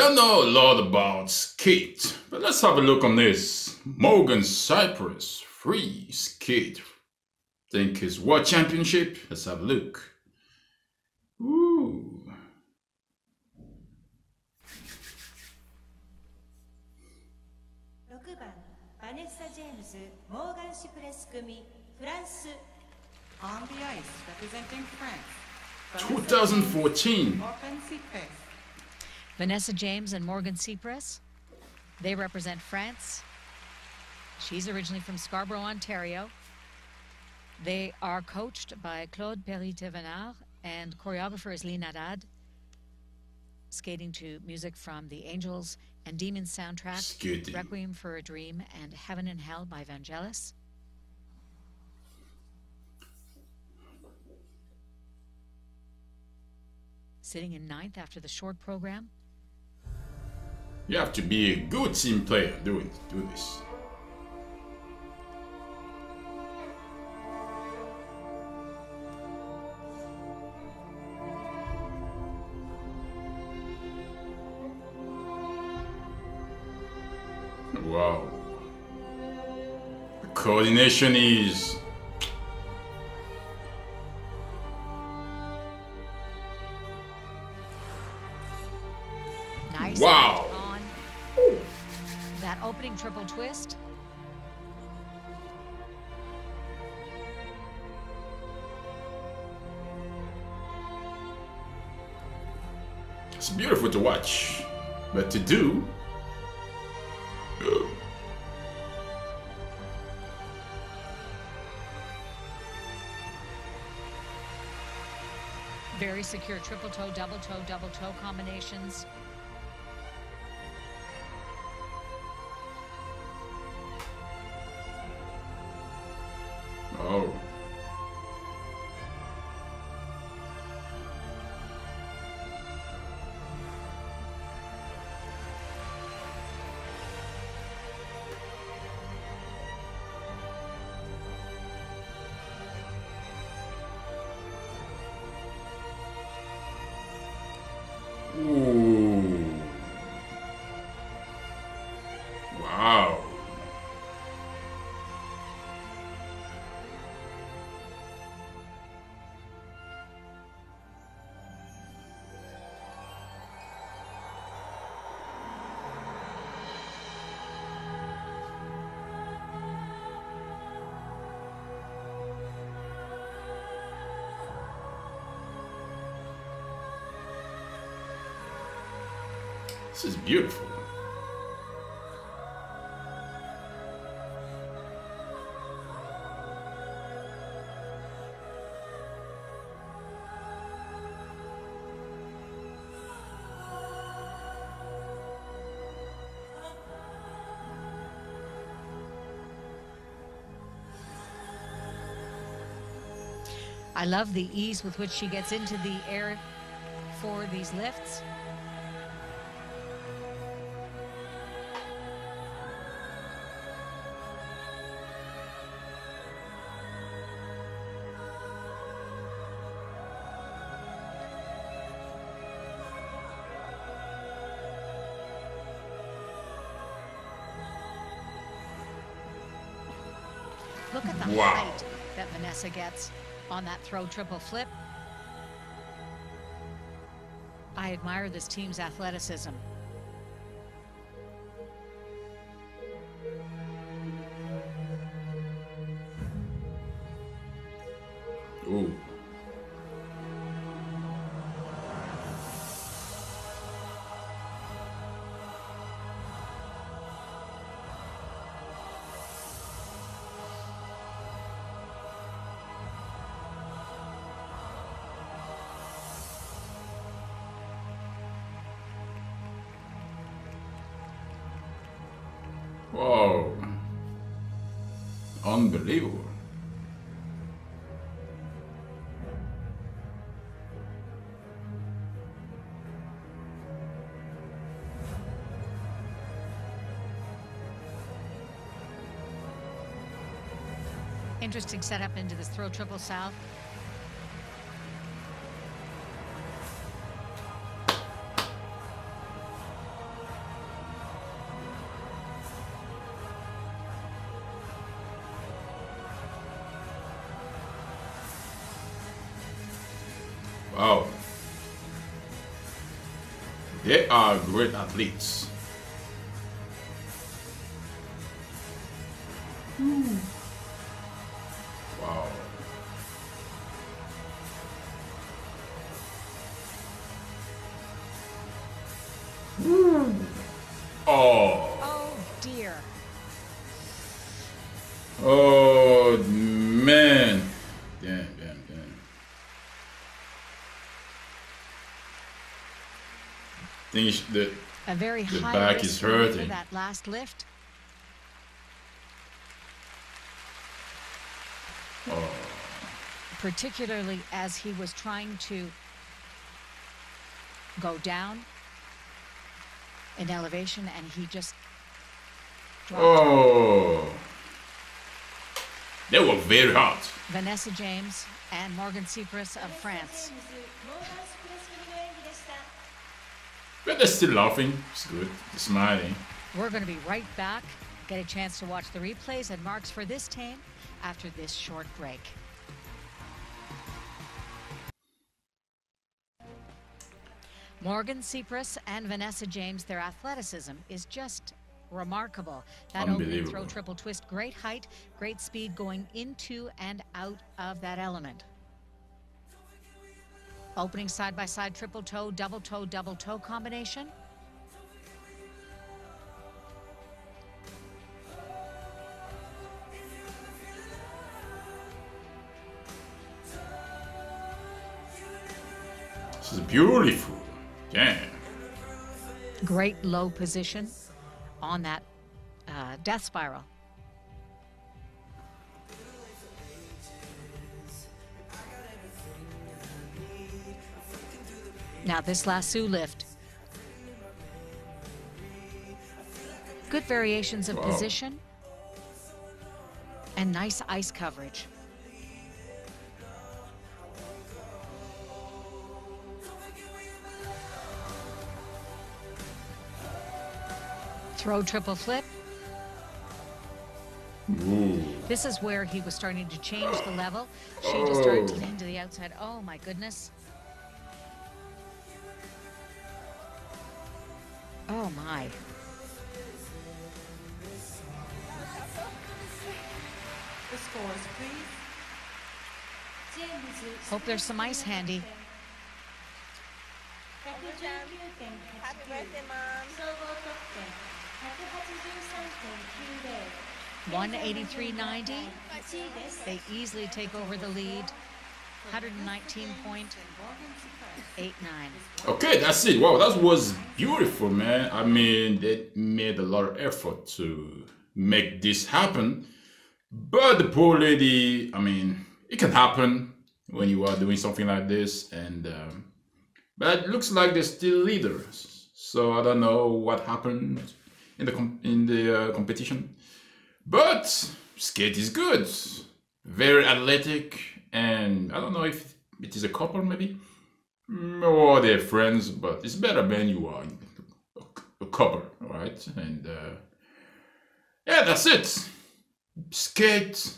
don't know a lot about skate, but let's have a look on this. Morgan Cipres free skate. Think his world championship? Let's have a look. Ooh. On the ice, representing France. 2014. Vanessa James and Morgan Cipres. They represent France. She's originally from Scarborough, Ontario. They are coached by Claude Péri-Thévenard and choreographer is Line Haddad. Skating to music from the Angels and Demons soundtrack, Skating. Requiem for a Dream, and Heaven and Hell by Vangelis. Sitting in ninth after the short program, You have to be a good team player doing do this. Wow. The coordination is triple twist. it's beautiful to watch, but to do. Very secure triple toe, double toe, double toe combinations. Ooh. This is beautiful. I love the ease with which she gets into the air for these lifts. Look at the Wow. height that Vanessa gets on that throw triple flip. I admire this team's athleticism. Ooh. Whoa. Unbelievable. Interesting setup into this throw triple south. Oh. Wow. They are great athletes. Think you the A very The high back risk is for hurting. that last lift. oh, particularly as he was trying to go down in elevation and he just dropped. oh. They were very hot. Vanessa James and Morgan Cipres of France. But they're still laughing. It's good. They're smiling. We're going to be right back. Get a chance to watch the replays and marks for this team after this short break. Morgan Cipres and Vanessa James, their athleticism is just remarkable. That opening throw triple twist, great height, great speed going into and out of that element. Opening side by side triple toe, double toe, double toe combination. This is beautiful. Damn. great low position on that uh, death spiral. Now this lasso lift. Good variations of Wow. position and nice ice coverage. Throw triple flip. Ooh. This is where he was starting to change the level. She just started to Oh. lean to the outside. Oh my goodness. Oh my. The scores, please. Hope there's some ice handy. Happy birthday, Mom. 183.90. They easily take over the lead. 119.89. Okay, that's it. Wow, that was beautiful, man. I mean, they made a lot of effort to make this happen. But the poor lady, I mean, it can happen when you are doing something like this. And um, but it looks like they're still leaders. So I don't know what happened in the in the uh, competition. But skate is good, very athletic, and I don't know if it is a couple maybe. Mm, or they're friends, but it's better when you are a, a couple, right? And uh, yeah, that's it. Skate